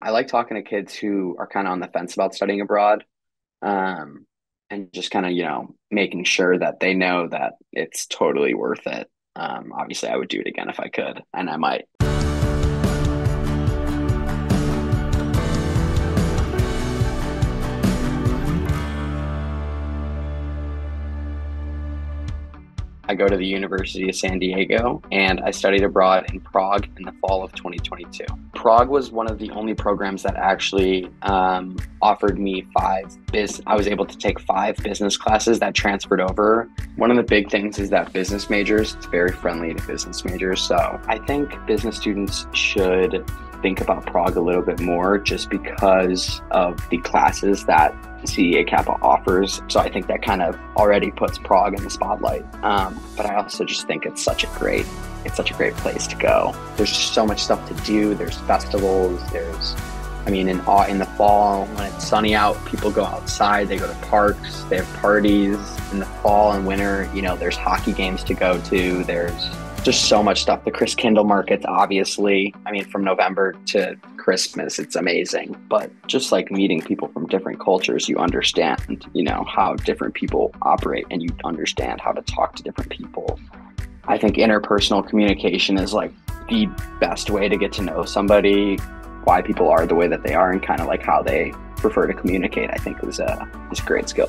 I like talking to kids who are kind of on the fence about studying abroad. Um, and just kind of, you know, making sure that they know that it's totally worth it. Um, obviously, I would do it again if I could, and I might. I go to the University of San Diego and I studied abroad in Prague in the fall of 2022. Prague was one of the only programs that actually um, offered me five biz. I was able to take five business classes that transferred over. One of the big things is that business majors, it's very friendly to business majors. So I think business students should think about Prague a little bit more just because of the classes that CEA CAPA offers. So I think that kind of already puts Prague in the spotlight. Um, but I also just think it's such a great, it's such a great place to go. There's just so much stuff to do. There's festivals. There's, I mean, in in the fall when it's sunny out, people go outside. They go to parks. They have parties. In the fall and winter, you know, there's hockey games to go to. There's just so much stuff. The Christkindl markets, obviously. I mean, from November to Christmas, it's amazing. But just like meeting people from different cultures, you understand, you know, how different people operate and you understand how to talk to different people. I think interpersonal communication is like the best way to get to know somebody, why people are the way that they are, and kind of like how they prefer to communicate. I think was a, is a great skill.